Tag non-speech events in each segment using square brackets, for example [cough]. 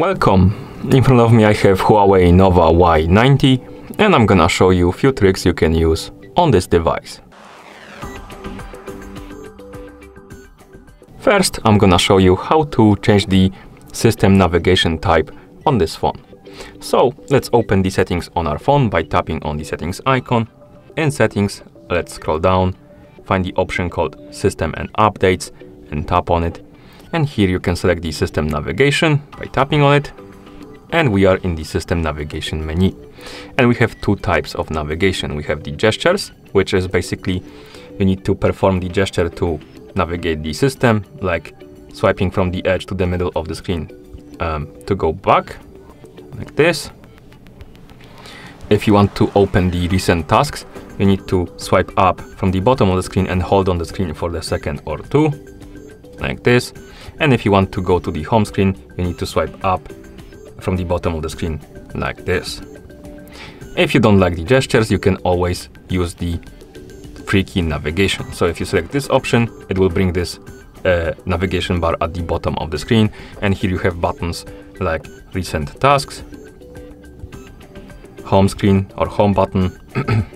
Welcome! In front of me I have Huawei Nova Y90 and I'm gonna show you a few tricks you can use on this device. First, I'm gonna show you how to change the system navigation type on this phone. So let's open the settings on our phone by tapping on the settings icon. In settings, let's scroll down, find the option called system and updates and tap on it. And here you can select the system navigation by tapping on it. And we are in the system navigation menu. And we have two types of navigation. We have the gestures, which is basically you need to perform the gesture to navigate the system, like swiping from the edge to the middle of the screen um, to go back, like this. If you want to open the recent tasks, you need to swipe up from the bottom of the screen and hold on the screen for a second or two, like this. And if you want to go to the home screen, you need to swipe up from the bottom of the screen, like this. If you don't like the gestures, you can always use the free key navigation. So if you select this option, it will bring this uh, navigation bar at the bottom of the screen. And here you have buttons like recent tasks, home screen or home button, [clears throat]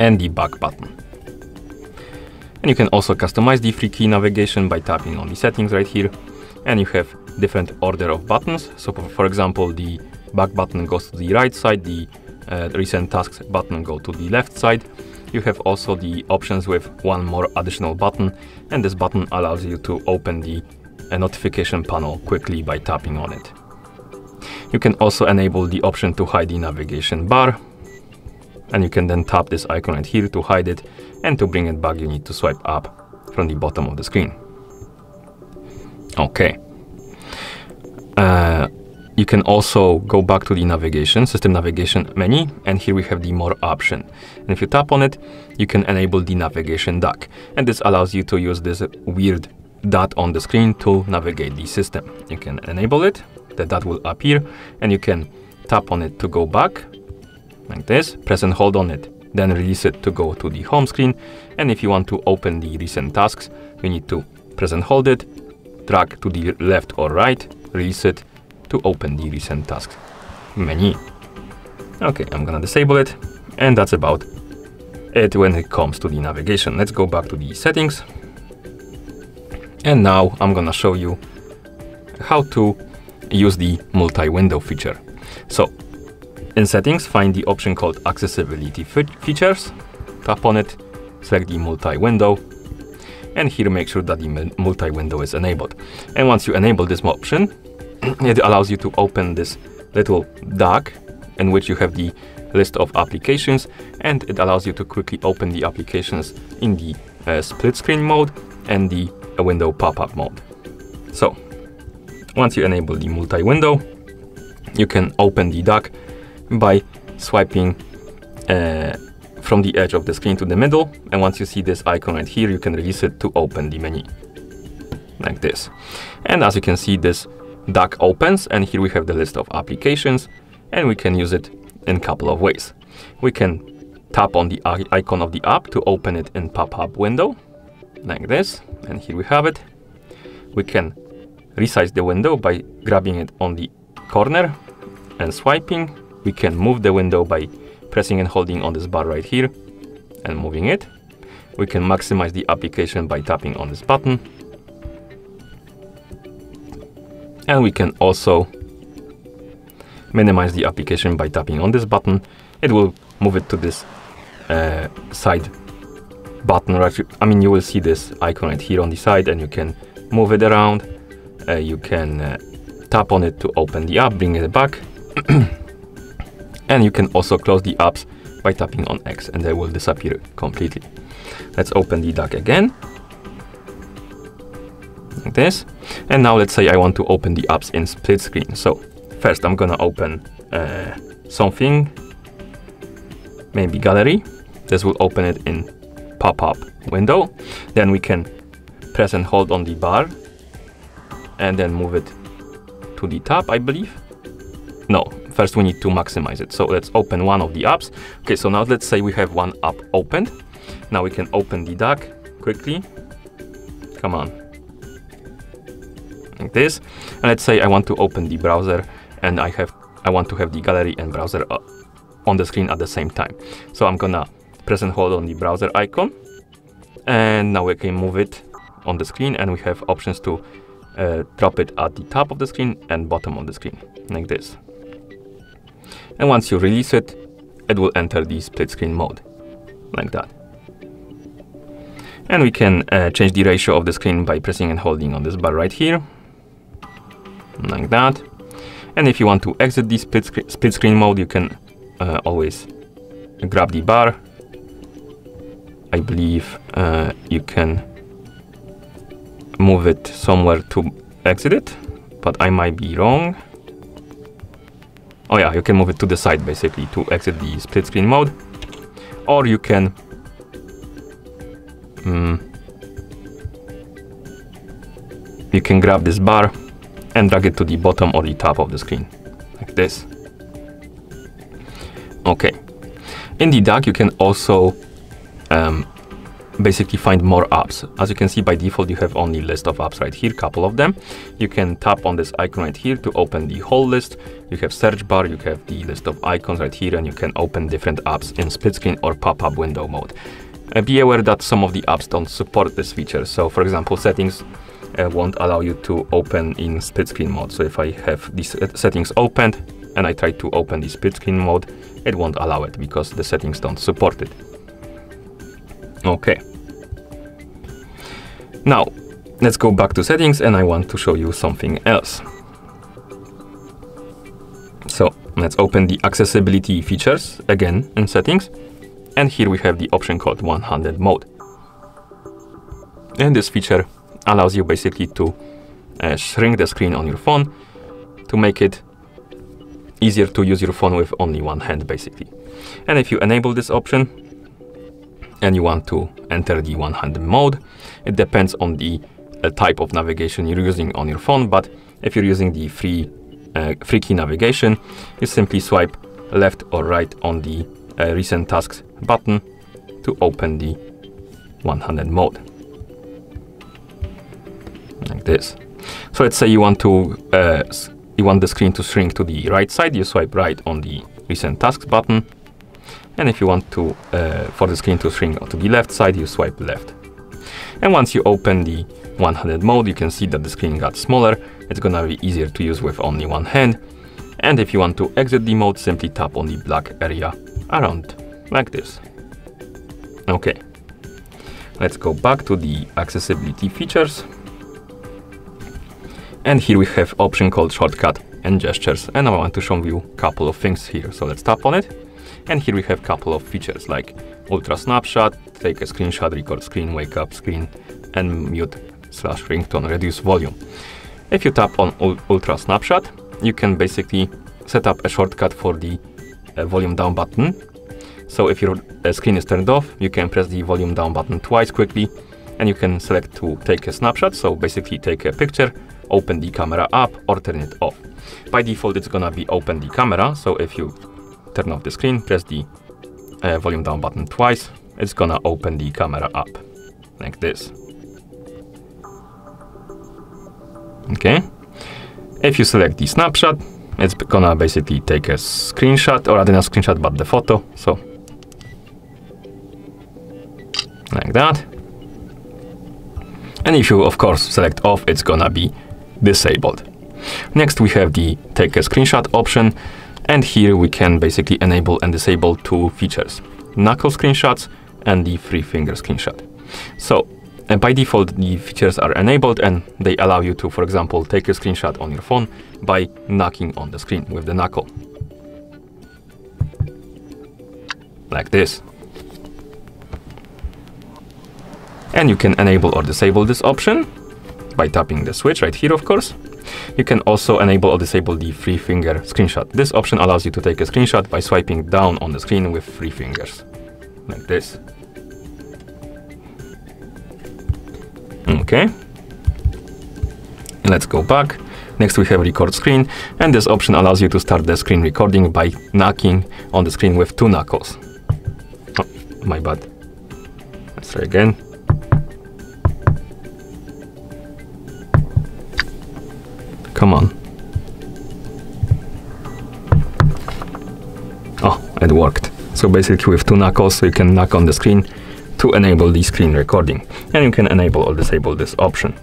and the back button. And you can also customize the free key navigation by tapping on the settings right here. And you have different order of buttons. So for example, the back button goes to the right side, the uh, recent tasks button go to the left side. You have also the options with one more additional button and this button allows you to open the uh, notification panel quickly by tapping on it. You can also enable the option to hide the navigation bar and you can then tap this icon right here to hide it and to bring it back you need to swipe up from the bottom of the screen. Okay. Uh, you can also go back to the navigation, system navigation menu, and here we have the more option. And if you tap on it, you can enable the navigation dock. And this allows you to use this weird dot on the screen to navigate the system. You can enable it, the dot will appear, and you can tap on it to go back, like this, press and hold on it, then release it to go to the home screen. And if you want to open the recent tasks, you need to press and hold it, drag to the left or right, release it, to open the recent tasks menu. Okay, I'm gonna disable it, and that's about it when it comes to the navigation. Let's go back to the settings. And now I'm gonna show you how to use the multi-window feature. So in settings, find the option called accessibility features, tap on it, select the multi-window, and here make sure that the multi-window is enabled. And once you enable this option, [clears throat] it allows you to open this little dock in which you have the list of applications and it allows you to quickly open the applications in the uh, split screen mode and the uh, window pop-up mode. So once you enable the multi-window, you can open the dock by swiping uh, from the edge of the screen to the middle and once you see this icon right here, you can release it to open the menu like this. And as you can see, this dock opens and here we have the list of applications and we can use it in a couple of ways. We can tap on the icon of the app to open it in pop-up window like this and here we have it. We can resize the window by grabbing it on the corner and swiping. We can move the window by pressing and holding on this bar right here and moving it. We can maximize the application by tapping on this button and we can also minimize the application by tapping on this button. It will move it to this uh, side button. Right? I mean, you will see this icon right here on the side and you can move it around. Uh, you can uh, tap on it to open the app, bring it back. [clears throat] and you can also close the apps by tapping on X and they will disappear completely. Let's open the dock again like this. And now let's say I want to open the apps in split screen. So first I'm gonna open uh, something, maybe gallery. This will open it in pop-up window. Then we can press and hold on the bar and then move it to the top, I believe. No, first we need to maximize it. So let's open one of the apps. Okay, so now let's say we have one app opened. Now we can open the dock quickly. Come on, like this. And let's say I want to open the browser and I have I want to have the gallery and browser uh, on the screen at the same time. So I'm gonna press and hold on the browser icon and now we can move it on the screen and we have options to uh, drop it at the top of the screen and bottom of the screen like this. And once you release it, it will enter the split screen mode like that. And we can uh, change the ratio of the screen by pressing and holding on this bar right here like that. And if you want to exit the split, screen, split screen mode, you can uh, always grab the bar. I believe uh, you can move it somewhere to exit it, but I might be wrong. Oh yeah, you can move it to the side basically to exit the split screen mode. Or you can um, you can grab this bar and drag it to the bottom or the top of the screen, like this. Okay. In the dock, you can also um, basically find more apps. As you can see by default, you have only list of apps right here, couple of them. You can tap on this icon right here to open the whole list. You have search bar, you have the list of icons right here, and you can open different apps in split screen or pop-up window mode. Uh, be aware that some of the apps don't support this feature. So for example, settings uh, won't allow you to open in split screen mode. So if I have these settings opened and I try to open the split screen mode, it won't allow it because the settings don't support it. Okay. Now, let's go back to settings and I want to show you something else. So let's open the accessibility features again in settings. And here we have the option called one-handed mode. And this feature allows you basically to uh, shrink the screen on your phone to make it easier to use your phone with only one hand basically. And if you enable this option and you want to enter the one-handed mode, it depends on the uh, type of navigation you're using on your phone, but if you're using the free, uh, free key navigation, you simply swipe left or right on the uh, recent tasks button to open the one-handed mode like this. So let's say you want to uh, you want the screen to shrink to the right side, you swipe right on the recent tasks button. And if you want to uh, for the screen to shrink to the left side, you swipe left. And once you open the one-handed mode, you can see that the screen got smaller. It's gonna be easier to use with only one hand. And if you want to exit the mode, simply tap on the black area around like this. Okay. Let's go back to the accessibility features. And here we have option called shortcut and gestures. And I want to show you a couple of things here. So let's tap on it. And here we have a couple of features like ultra snapshot, take a screenshot, record screen, wake up screen, and mute slash ringtone, reduce volume. If you tap on ultra snapshot, you can basically set up a shortcut for the uh, volume down button. So if your uh, screen is turned off, you can press the volume down button twice quickly and you can select to take a snapshot. So basically take a picture open the camera up or turn it off. By default, it's gonna be open the camera. So if you turn off the screen, press the uh, volume down button twice, it's gonna open the camera up like this. Okay. If you select the snapshot, it's gonna basically take a screenshot or not a screenshot but the photo. So like that. And if you of course select off, it's gonna be disabled. Next we have the take a screenshot option and here we can basically enable and disable two features, knuckle screenshots and the three finger screenshot. So uh, by default the features are enabled and they allow you to for example take a screenshot on your phone by knocking on the screen with the knuckle. Like this. And you can enable or disable this option by tapping the switch right here, of course. You can also enable or disable the three finger screenshot. This option allows you to take a screenshot by swiping down on the screen with three fingers, like this. Okay. Let's go back. Next we have record screen and this option allows you to start the screen recording by knocking on the screen with two knuckles. Oh, my bad. Let's try again. Come on. Oh, it worked. So basically with two knuckles, so you can knock on the screen to enable the screen recording. And you can enable or disable this option.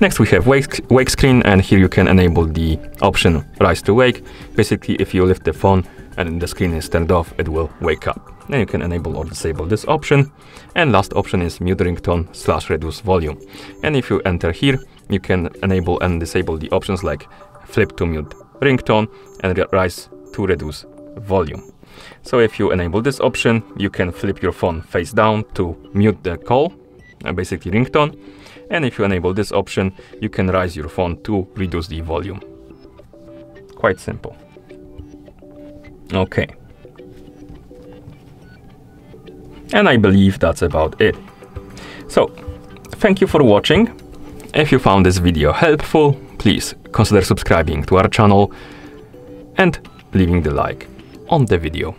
Next we have wake, wake screen and here you can enable the option rise to wake. Basically if you lift the phone and the screen is turned off, it will wake up. Then you can enable or disable this option. And last option is mute ringtone slash reduce volume. And if you enter here, you can enable and disable the options like flip to mute ringtone and rise to reduce volume. So if you enable this option, you can flip your phone face down to mute the call, uh, basically ringtone. And if you enable this option, you can rise your phone to reduce the volume. Quite simple. Okay. And I believe that's about it. So, thank you for watching. If you found this video helpful, please consider subscribing to our channel and leaving the like on the video.